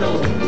Go!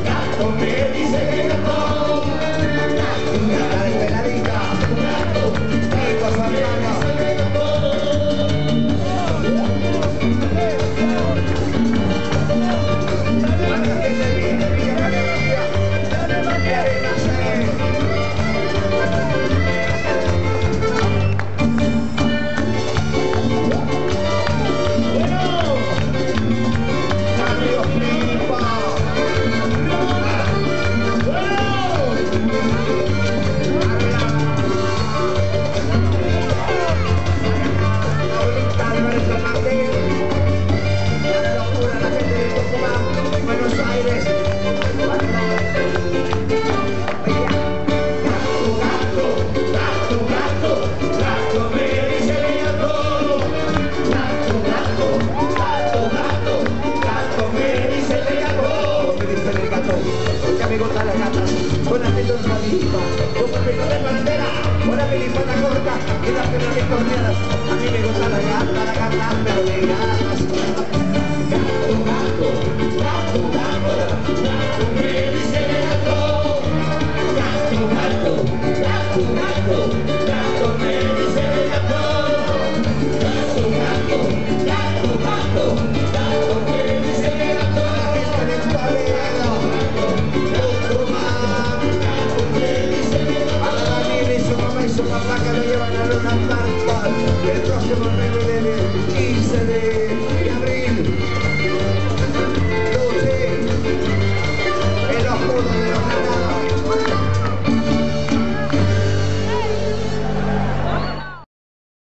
tradicionalista, los pelos bandera, corta y las piernas bien. A mí me gusta la gata, la gata, pero legal. barracas me llevan a los almarzas, el próximo menú de